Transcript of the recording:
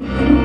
you.